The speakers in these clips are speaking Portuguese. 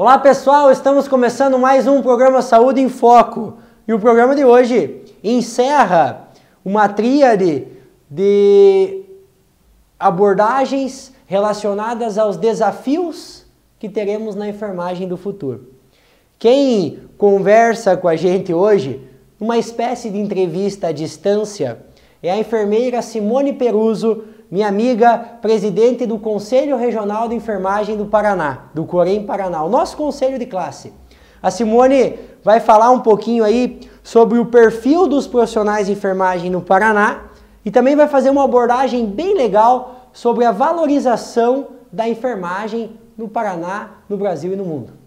Olá pessoal, estamos começando mais um programa Saúde em Foco e o programa de hoje encerra uma tríade de abordagens relacionadas aos desafios que teremos na enfermagem do futuro. Quem conversa com a gente hoje, numa espécie de entrevista à distância, é a enfermeira Simone Peruso, minha amiga, presidente do Conselho Regional de Enfermagem do Paraná, do Corém Paraná, o nosso conselho de classe. A Simone vai falar um pouquinho aí sobre o perfil dos profissionais de enfermagem no Paraná e também vai fazer uma abordagem bem legal sobre a valorização da enfermagem no Paraná, no Brasil e no mundo.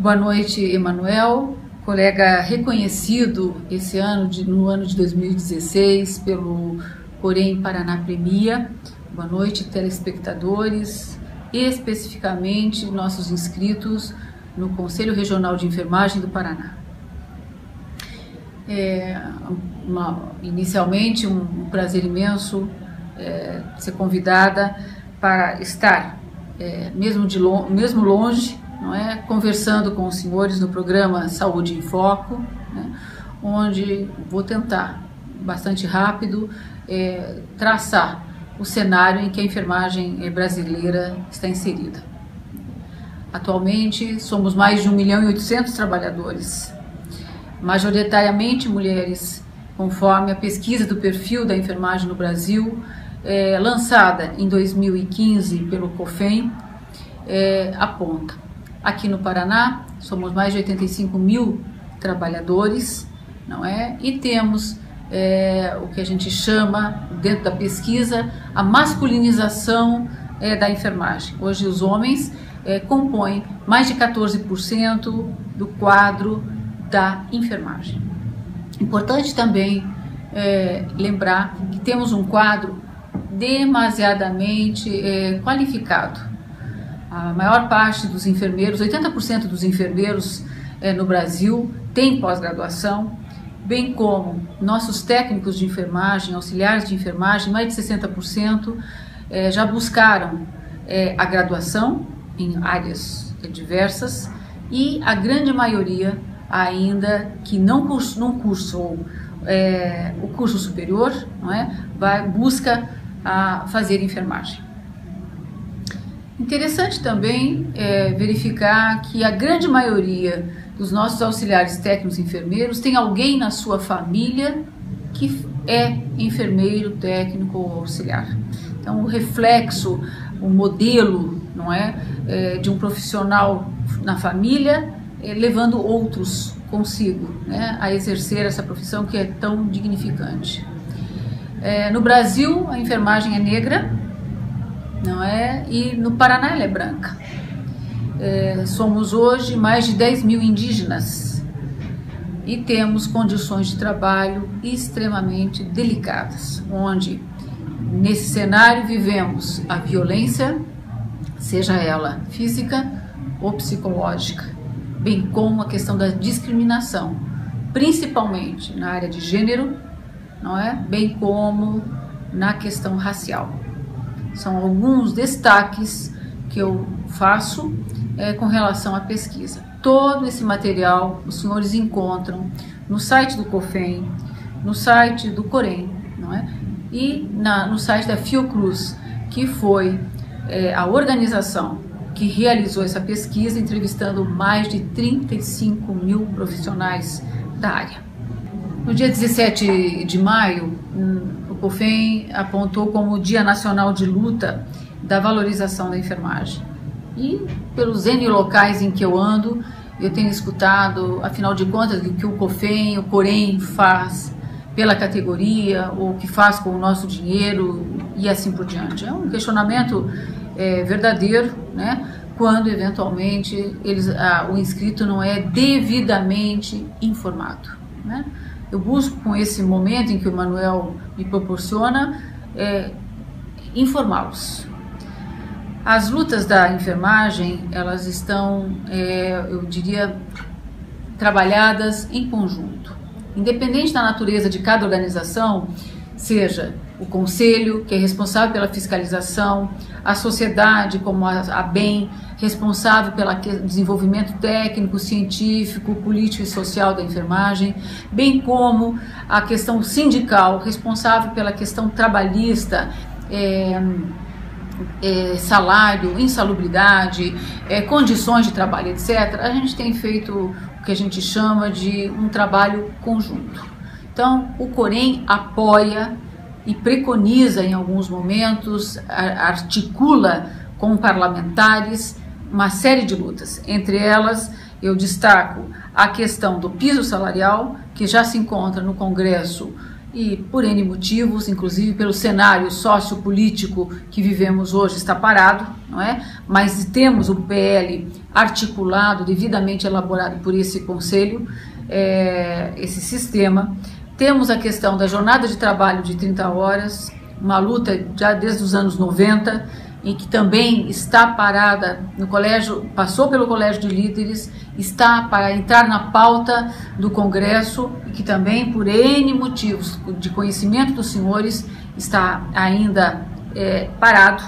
Boa noite, Emanuel, colega reconhecido esse ano, de, no ano de 2016, pelo Corém Paraná Premia. Boa noite, telespectadores, especificamente nossos inscritos no Conselho Regional de Enfermagem do Paraná. É, uma, inicialmente, um, um, prazer imenso é, ser convidada para estar, é, mesmo, de mesmo longe, não é? conversando com os senhores no programa Saúde em Foco, né? onde vou tentar, bastante rápido, é, traçar o cenário em que a enfermagem brasileira está inserida. Atualmente, somos mais de 1 milhão e 800 trabalhadores, majoritariamente mulheres, conforme a pesquisa do perfil da enfermagem no Brasil, é, lançada em 2015 pelo COFEM, é, aponta Aqui no Paraná, somos mais de 85 mil trabalhadores, não é? E temos é, o que a gente chama, dentro da pesquisa, a masculinização é, da enfermagem. Hoje, os homens é, compõem mais de 14% do quadro da enfermagem. Importante também é, lembrar que temos um quadro demasiadamente é, qualificado a maior parte dos enfermeiros, 80% dos enfermeiros é, no Brasil tem pós-graduação, bem como nossos técnicos de enfermagem, auxiliares de enfermagem, mais de 60% é, já buscaram é, a graduação em áreas diversas e a grande maioria ainda que não, curso, não cursou o curso superior, não é, vai, busca a fazer enfermagem. Interessante também é, verificar que a grande maioria dos nossos auxiliares técnicos enfermeiros tem alguém na sua família que é enfermeiro, técnico ou auxiliar. Então, o reflexo, o modelo, não é, é de um profissional na família, é, levando outros consigo, né, a exercer essa profissão que é tão dignificante. É, no Brasil, a enfermagem é negra, não é? E no Paraná ela é branca. É, somos hoje mais de 10 mil indígenas e temos condições de trabalho extremamente delicadas, onde nesse cenário vivemos a violência, seja ela física ou psicológica, bem como a questão da discriminação, principalmente na área de gênero, não é? Bem como na questão racial. São alguns destaques que eu faço é, com relação à pesquisa. Todo esse material os senhores encontram no site do COFEM, no site do COREM, não é? e na, no site da Fiocruz, que foi é, a organização que realizou essa pesquisa, entrevistando mais de 35 mil profissionais da área. No dia 17 de maio, o COFEM apontou como Dia Nacional de Luta da Valorização da Enfermagem. E pelos N locais em que eu ando, eu tenho escutado, afinal de contas, o que o COFEM, o COREM faz pela categoria, o que faz com o nosso dinheiro e assim por diante. É um questionamento é, verdadeiro, né? quando eventualmente eles, ah, o inscrito não é devidamente informado. Né? Eu busco com esse momento em que o Manuel me proporciona é, informá-los. As lutas da enfermagem, elas estão, é, eu diria, trabalhadas em conjunto. Independente da natureza de cada organização, seja o conselho, que é responsável pela fiscalização, a sociedade, como a, a BEM, responsável pelo desenvolvimento técnico, científico, político e social da enfermagem, bem como a questão sindical, responsável pela questão trabalhista. É, é, salário, insalubridade, é, condições de trabalho, etc., a gente tem feito o que a gente chama de um trabalho conjunto. Então, o Corém apoia e preconiza em alguns momentos, articula com parlamentares uma série de lutas. Entre elas, eu destaco a questão do piso salarial, que já se encontra no Congresso e por N motivos, inclusive pelo cenário sociopolítico que vivemos hoje, está parado, não é? Mas temos o PL articulado, devidamente elaborado por esse conselho, é, esse sistema. Temos a questão da jornada de trabalho de 30 horas, uma luta já desde os anos 90, em que também está parada no colégio, passou pelo colégio de líderes, está para entrar na pauta do Congresso e que também por N motivos de conhecimento dos senhores está ainda é, parado.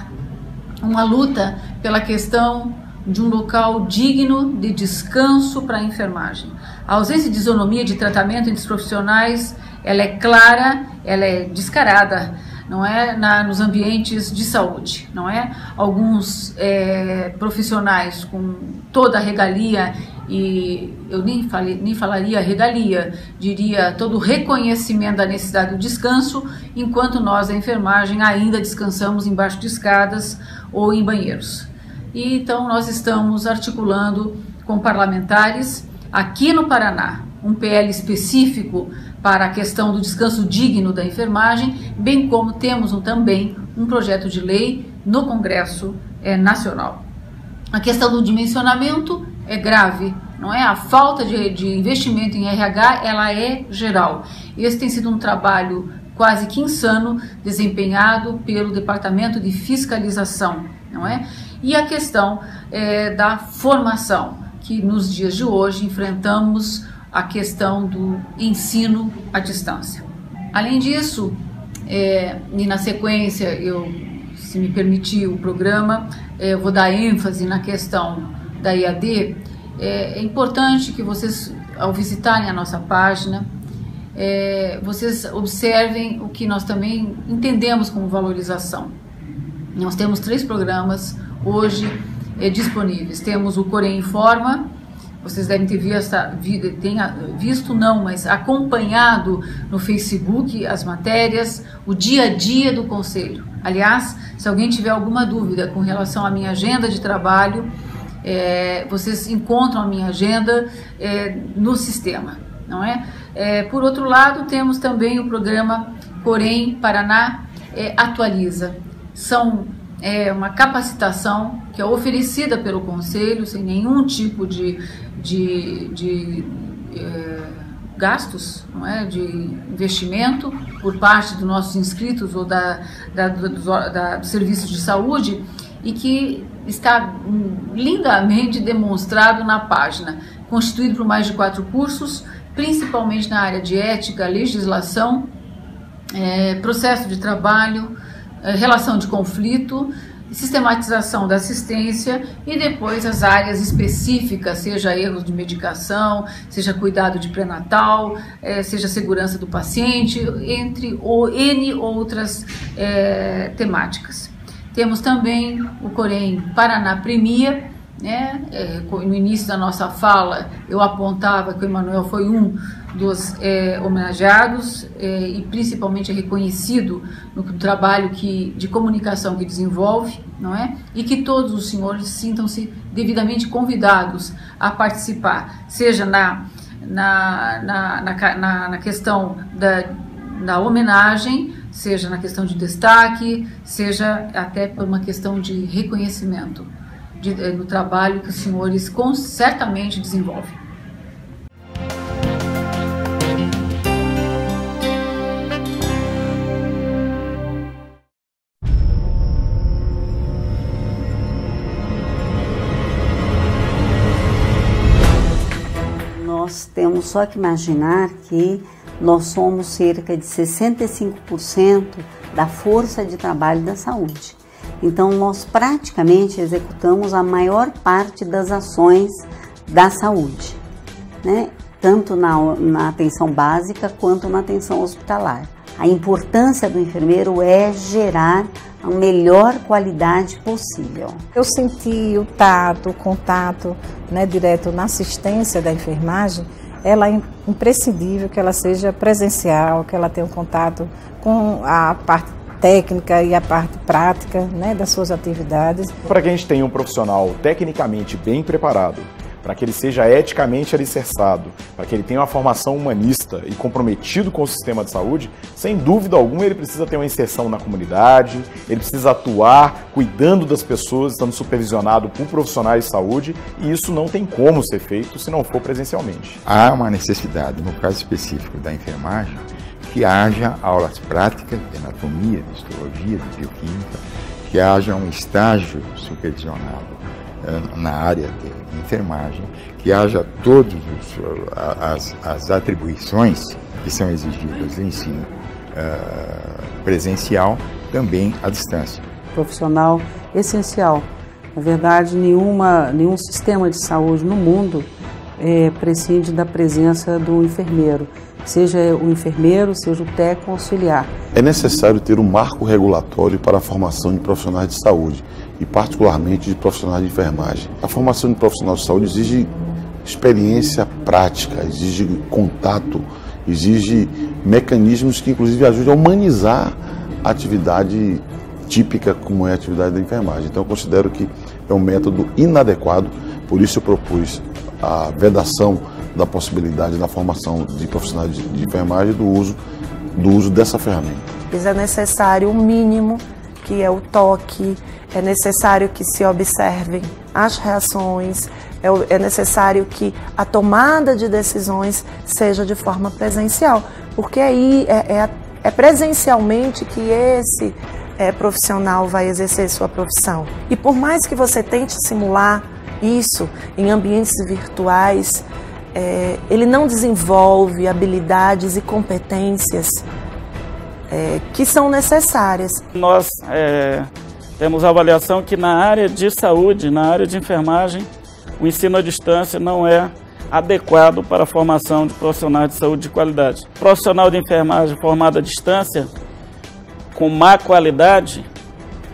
Uma luta pela questão de um local digno de descanso para a enfermagem. A ausência de isonomia de tratamento entre os profissionais, ela é clara, ela é descarada, não é, na, nos ambientes de saúde, não é? Alguns é, profissionais com toda a regalia e eu nem, falei, nem falaria regalia, diria todo o reconhecimento da necessidade do descanso, enquanto nós, a enfermagem, ainda descansamos embaixo de escadas ou em banheiros. E então nós estamos articulando com parlamentares aqui no Paraná um PL específico para a questão do descanso digno da enfermagem, bem como temos um, também um projeto de lei no Congresso é, Nacional. A questão do dimensionamento é grave, não é? A falta de, de investimento em RH ela é geral. Esse tem sido um trabalho quase que insano desempenhado pelo Departamento de Fiscalização, não é? E a questão é, da formação, que nos dias de hoje enfrentamos a questão do ensino à distância. Além disso, é, e na sequência, eu, se me permitir o programa, é, eu vou dar ênfase na questão da IAD. É, é importante que vocês, ao visitarem a nossa página, é, vocês observem o que nós também entendemos como valorização. Nós temos três programas hoje é, disponíveis. Temos o Corém Informa, vocês devem ter visto, visto não, mas acompanhado no Facebook as matérias, o dia a dia do conselho. Aliás, se alguém tiver alguma dúvida com relação à minha agenda de trabalho, é, vocês encontram a minha agenda é, no sistema, não é? é? Por outro lado, temos também o programa Corém Paraná é, Atualiza. São é uma capacitação que é oferecida pelo Conselho sem nenhum tipo de, de, de é, gastos, não é, de investimento por parte dos nossos inscritos ou da, da, do, da, do serviço de saúde e que está lindamente demonstrado na página, constituído por mais de quatro cursos, principalmente na área de ética, legislação, é, processo de trabalho, relação de conflito, sistematização da assistência e depois as áreas específicas, seja erros de medicação, seja cuidado de pré-natal, é, seja segurança do paciente, entre o N outras é, temáticas. Temos também o Corém Paraná Premia, né? É, no início da nossa fala eu apontava que o Emanuel foi um dos é, homenageados é, e principalmente reconhecido no trabalho que, de comunicação que desenvolve, não é? E que todos os senhores sintam-se devidamente convidados a participar, seja na, na, na, na, na questão da, da homenagem, seja na questão de destaque, seja até por uma questão de reconhecimento de, eh, no trabalho que os senhores com, certamente desenvolvem. Nós temos só que imaginar que nós somos cerca de 65% da força de trabalho da saúde. Então, nós praticamente executamos a maior parte das ações da saúde, né? tanto na, na atenção básica quanto na atenção hospitalar. A importância do enfermeiro é gerar a melhor qualidade possível. Eu senti o tato, o contato né, direto na assistência da enfermagem, ela é imprescindível que ela seja presencial, que ela tenha um contato com a parte técnica e a parte prática né, das suas atividades. Para que a gente tenha um profissional tecnicamente bem preparado, para que ele seja eticamente alicerçado, para que ele tenha uma formação humanista e comprometido com o sistema de saúde, sem dúvida alguma ele precisa ter uma inserção na comunidade, ele precisa atuar cuidando das pessoas, estando supervisionado por profissionais de saúde, e isso não tem como ser feito se não for presencialmente. Há uma necessidade, no caso específico da enfermagem, que haja aulas práticas de anatomia, de histologia, de bioquímica, que haja um estágio supervisionado eh, na área de enfermagem, que haja todas as, atribuições que são exigidas em ensino uh, presencial, também à distância. Profissional essencial. Na verdade, nenhuma, nenhum sistema de saúde no mundo é, prescinde da presença do enfermeiro, seja o enfermeiro, seja o técnico auxiliar. É necessário ter um marco regulatório para a formação de profissionais de saúde e particularmente de profissionais de enfermagem. A formação de profissional de saúde exige experiência prática, exige contato, exige mecanismos que inclusive ajudem a humanizar a atividade típica como é a atividade da enfermagem. Então eu considero que é um método inadequado, por isso eu propus a vedação da possibilidade da formação de profissionais de enfermagem do uso do uso dessa ferramenta. É necessário o um mínimo que é o toque, é necessário que se observem as reações, é, é necessário que a tomada de decisões seja de forma presencial, porque aí é, é, é presencialmente que esse é, profissional vai exercer sua profissão. E por mais que você tente simular isso em ambientes virtuais, é, ele não desenvolve habilidades e competências é, que são necessárias. Nós é, temos avaliação que na área de saúde, na área de enfermagem, o ensino à distância não é adequado para a formação de profissionais de saúde de qualidade. Profissional de enfermagem formado à distância, com má qualidade,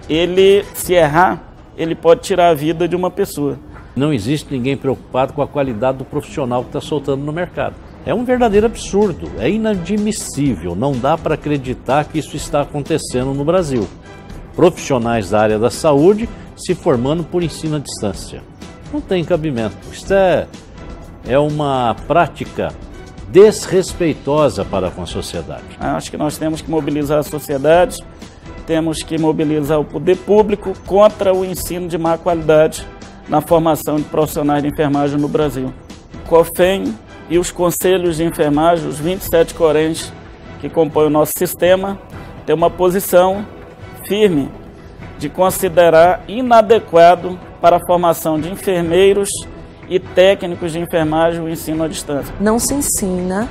ele, se errar, ele pode tirar a vida de uma pessoa. Não existe ninguém preocupado com a qualidade do profissional que está soltando no mercado. É um verdadeiro absurdo, é inadmissível, não dá para acreditar que isso está acontecendo no Brasil. Profissionais da área da saúde se formando por ensino à distância. Não tem cabimento. Isso é, é uma prática desrespeitosa para com a sociedade. Acho que nós temos que mobilizar a sociedade, temos que mobilizar o poder público contra o ensino de má qualidade na formação de profissionais de enfermagem no Brasil. COFEM e os conselhos de enfermagem, os 27 coréns que compõem o nosso sistema, têm uma posição firme de considerar inadequado para a formação de enfermeiros e técnicos de enfermagem o ensino à distância. Não se ensina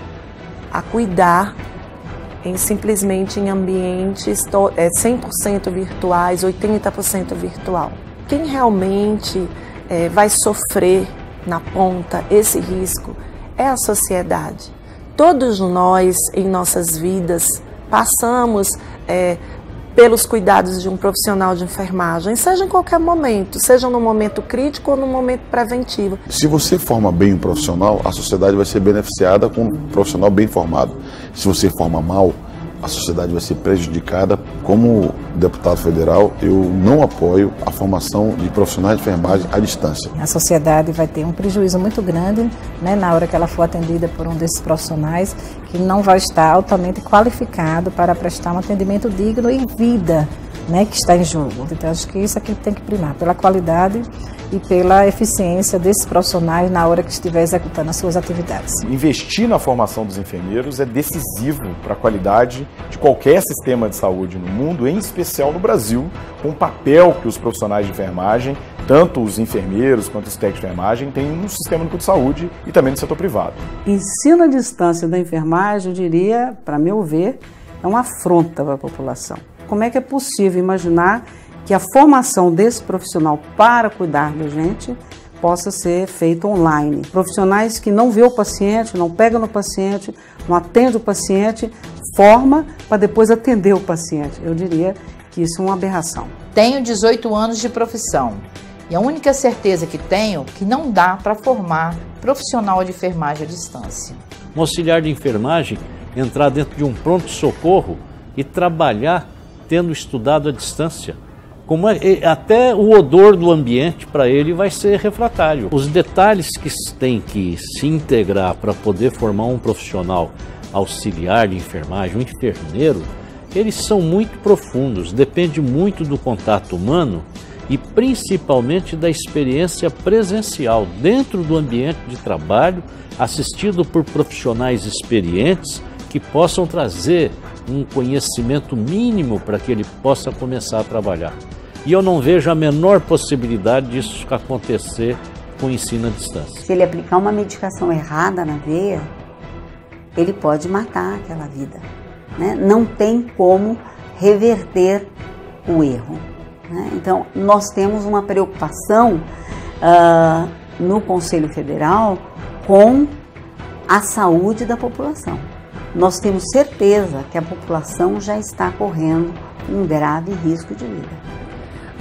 a cuidar em simplesmente em ambientes 100% é, virtuais, 80% virtual. Quem realmente é, vai sofrer na ponta esse risco é a sociedade. Todos nós, em nossas vidas, passamos é, pelos cuidados de um profissional de enfermagem, seja em qualquer momento, seja no momento crítico ou no momento preventivo. Se você forma bem um profissional, a sociedade vai ser beneficiada com um profissional bem formado. Se você forma mal, a sociedade vai ser prejudicada. Como deputado federal, eu não apoio a formação de profissionais de enfermagem à distância. A sociedade vai ter um prejuízo muito grande né, na hora que ela for atendida por um desses profissionais que não vai estar altamente qualificado para prestar um atendimento digno e vida né, que está em jogo. Então, acho que isso aqui tem que primar pela qualidade e pela eficiência desses profissionais na hora que estiver executando as suas atividades. Investir na formação dos enfermeiros é decisivo para a qualidade de qualquer sistema de saúde no mundo, em especial no Brasil, com o papel que os profissionais de enfermagem tanto os enfermeiros quanto os técnicos de enfermagem têm no Sistema Único de Saúde e também no setor privado. Ensino à distância da enfermagem, eu diria, para meu ver, é uma afronta para a população. Como é que é possível imaginar que a formação desse profissional para cuidar da gente possa ser feita online? Profissionais que não vê o paciente, não pega no paciente, não atende o paciente, forma para depois atender o paciente. Eu diria que isso é uma aberração. Tenho 18 anos de profissão e a única certeza que tenho é que não dá para formar profissional de enfermagem à distância. Um auxiliar de enfermagem entrar dentro de um pronto-socorro e trabalhar tendo estudado à distância. Como é, até o odor do ambiente para ele vai ser refratário. Os detalhes que tem que se integrar para poder formar um profissional auxiliar de enfermagem, um enfermeiro, eles são muito profundos, depende muito do contato humano e principalmente da experiência presencial dentro do ambiente de trabalho, assistido por profissionais experientes que possam trazer um conhecimento mínimo para que ele possa começar a trabalhar. E eu não vejo a menor possibilidade disso acontecer com o ensino à distância. Se ele aplicar uma medicação errada na veia, ele pode matar aquela vida. Né? Não tem como reverter o erro. Né? Então, nós temos uma preocupação uh, no Conselho Federal com a saúde da população. Nós temos certeza que a população já está correndo um grave risco de vida.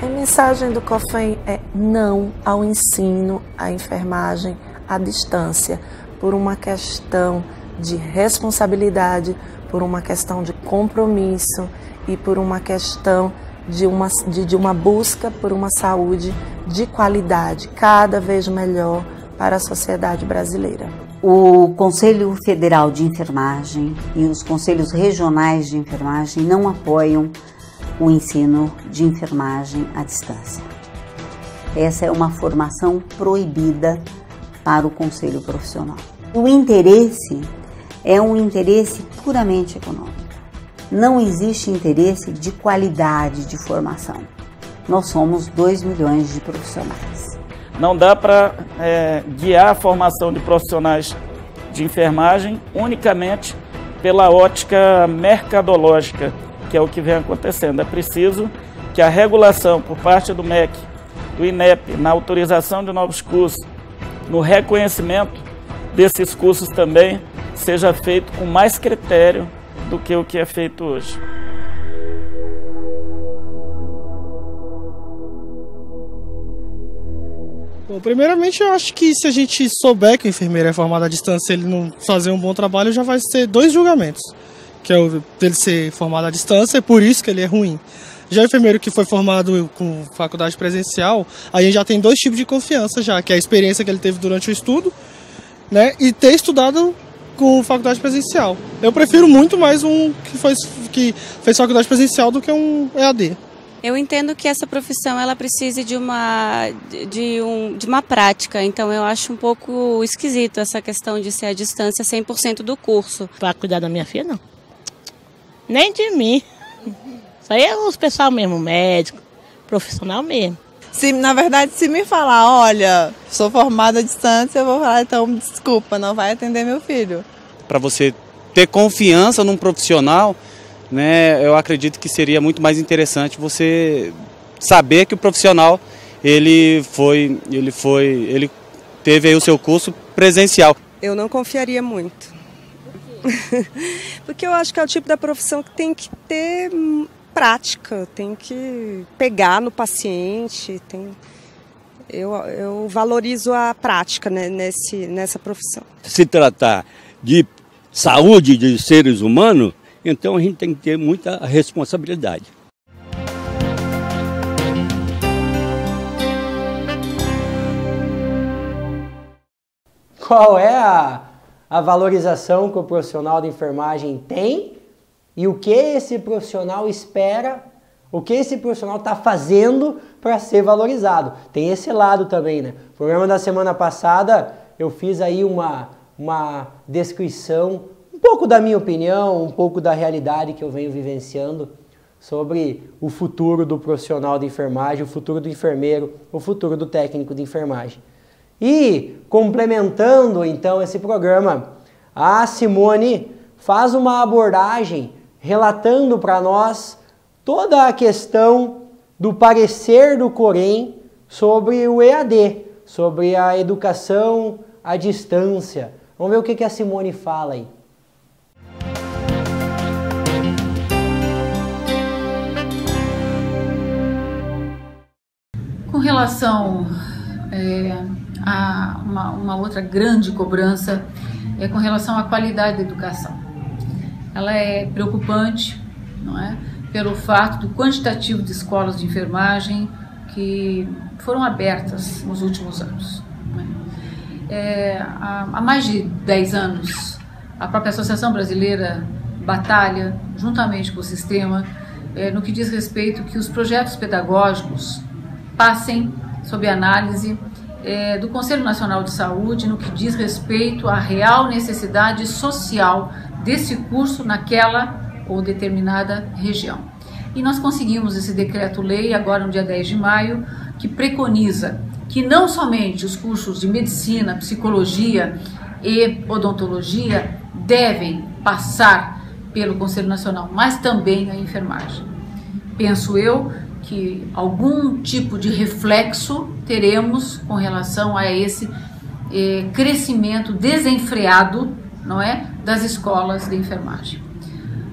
A mensagem do COFEM é não ao ensino, à enfermagem à distância, por uma questão de responsabilidade, por uma questão de compromisso e por uma questão de uma, de, de uma busca por uma saúde de qualidade cada vez melhor para a sociedade brasileira. O Conselho Federal de Enfermagem e os conselhos regionais de enfermagem não apoiam o ensino de enfermagem à distância. Essa é uma formação proibida para o conselho profissional. O interesse é um interesse puramente econômico não existe interesse de qualidade de formação. Nós somos 2 milhões de profissionais. Não dá para é, guiar a formação de profissionais de enfermagem unicamente pela ótica mercadológica, que é o que vem acontecendo. É preciso que a regulação por parte do MEC, do INEP, na autorização de novos cursos, no reconhecimento desses cursos também, seja feito com mais critério do que o que é feito hoje. Bom, primeiramente eu acho que se a gente souber que o enfermeiro é formado à distância ele não fazer um bom trabalho, já vai ser dois julgamentos. Que é o dele ser formado à distância, é por isso que ele é ruim. Já o enfermeiro que foi formado com faculdade presencial, a gente já tem dois tipos de confiança já, que é a experiência que ele teve durante o estudo, né, e ter estudado com faculdade presencial. Eu prefiro muito mais um que, foi, que fez faculdade presencial do que um EAD. Eu entendo que essa profissão ela precise de uma de, um, de uma prática, então eu acho um pouco esquisito essa questão de ser a distância 100% do curso. Para cuidar da minha filha não. Nem de mim. Isso aí é os pessoal mesmo, médico, profissional mesmo. Se, na verdade, se me falar, olha, sou formada à distância, eu vou falar, então, desculpa, não vai atender meu filho. Para você ter confiança num profissional, né, eu acredito que seria muito mais interessante você saber que o profissional ele foi, ele foi, ele teve aí o seu curso presencial. Eu não confiaria muito. Porque eu acho que é o tipo da profissão que tem que ter prática, tem que pegar no paciente, tem... eu, eu valorizo a prática né, nesse, nessa profissão. Se tratar de saúde de seres humanos, então a gente tem que ter muita responsabilidade. Qual é a, a valorização que o profissional de enfermagem tem e o que esse profissional espera, o que esse profissional está fazendo para ser valorizado. Tem esse lado também, né? No programa da semana passada eu fiz aí uma, uma descrição, pouco da minha opinião, um pouco da realidade que eu venho vivenciando sobre o futuro do profissional de enfermagem, o futuro do enfermeiro, o futuro do técnico de enfermagem. E complementando então esse programa, a Simone faz uma abordagem relatando para nós toda a questão do parecer do Corém sobre o EAD, sobre a educação à distância. Vamos ver o que, a Simone fala aí. Com relação é, a uma, uma, outra grande cobrança, é com relação à qualidade da educação. Ela é preocupante, não é? Pelo fato do quantitativo de escolas de enfermagem que foram abertas nos últimos anos. É, há, há mais de 10 anos, a própria Associação Brasileira batalha, juntamente com o sistema, é, no que diz respeito que os projetos pedagógicos passem sob análise é, do Conselho Nacional de Saúde no que diz respeito à real necessidade social desse curso naquela ou determinada região. E nós conseguimos esse decreto-lei agora no dia 10 de maio, que preconiza que não somente os cursos de medicina, psicologia e odontologia devem passar pelo Conselho Nacional, mas também a enfermagem. Penso eu que algum tipo de reflexo teremos com relação a esse eh, crescimento desenfreado, não é, das escolas de enfermagem.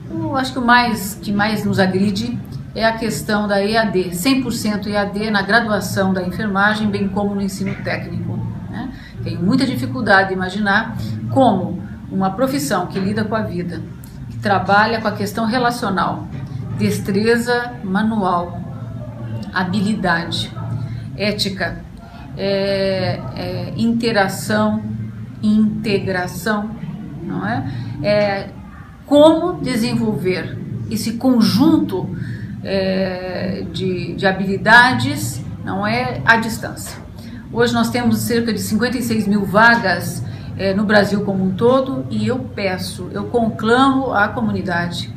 Eu acho que o mais que mais nos agride é a questão da EAD, 100% EAD na graduação da enfermagem, bem como no ensino técnico. Né? Tenho muita dificuldade de imaginar como uma profissão que lida com a vida, que trabalha com a questão relacional, destreza manual, habilidade, ética, é, é, interação, integração, não é? é? Como desenvolver esse conjunto é, de, de habilidades, não é, à distância. Hoje nós temos cerca de 56 mil vagas é, no Brasil como um todo e eu peço, eu conclamo à comunidade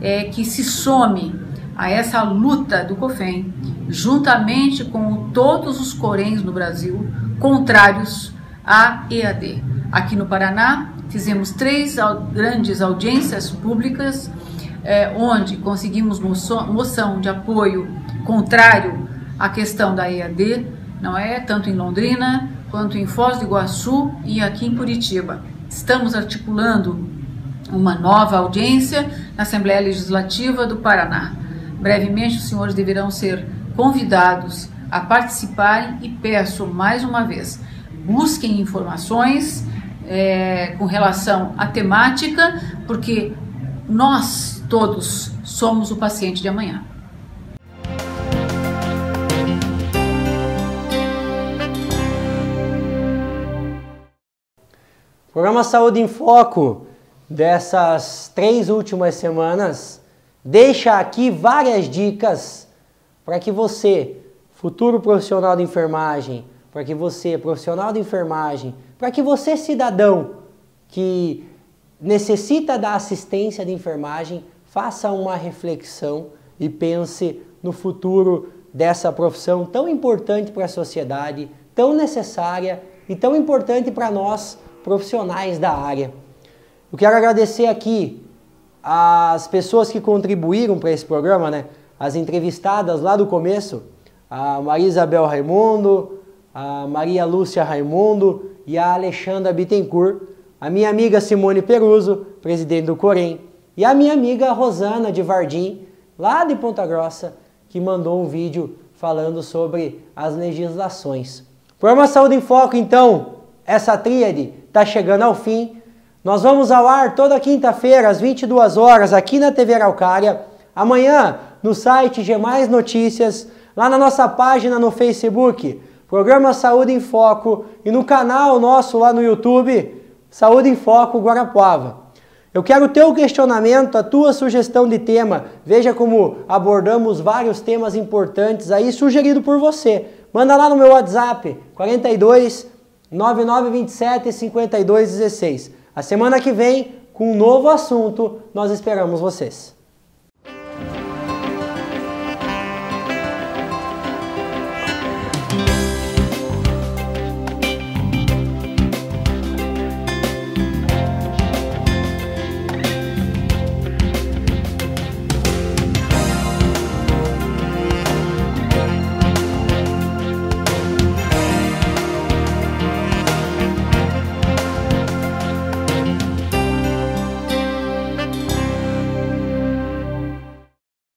é, que se some a essa luta do COFEM, juntamente com todos os coréns no Brasil contrários à EAD. Aqui no Paraná, fizemos três grandes audiências públicas, eh, onde conseguimos moção, moção de apoio contrário à questão da EAD, não é? Tanto em Londrina, quanto em Foz do Iguaçu e aqui em Curitiba. Estamos articulando uma nova audiência na Assembleia Legislativa do Paraná. Brevemente, os senhores deverão ser convidados a participarem e peço mais uma vez, busquem informações é, com relação à temática, porque nós todos somos o paciente de amanhã. Programa Saúde em Foco dessas três últimas semanas deixa aqui várias dicas para que você, futuro profissional de enfermagem, para que você, profissional de enfermagem, para que você, cidadão que necessita da assistência de enfermagem, faça uma reflexão e pense no futuro dessa profissão tão importante para a sociedade, tão necessária e tão importante para nós profissionais da área. Eu quero agradecer aqui as pessoas que contribuíram para esse programa, né? As entrevistadas lá do começo, a Maria Isabel Raimundo, a Maria Lúcia Raimundo e a Alexandra Bittencourt, a minha amiga Simone Peruso, presidente do Corém, e a minha amiga Rosana de Vardim, lá de Ponta Grossa, que mandou um vídeo falando sobre as legislações. Programa Saúde em Foco, então, essa tríade está chegando ao fim. Nós vamos ao ar toda quinta-feira, às 22 horas, aqui na TV Araucária. Amanhã, no site G Notícias, lá na nossa página no Facebook, Programa Saúde em Foco, e no canal nosso lá no YouTube, Saúde em Foco Guarapuava. Eu quero o teu questionamento, a tua sugestão de tema. Veja como abordamos vários temas importantes aí sugerido por você. Manda lá no meu WhatsApp, 42 9927 5216. A semana que vem, com um novo assunto, nós esperamos vocês.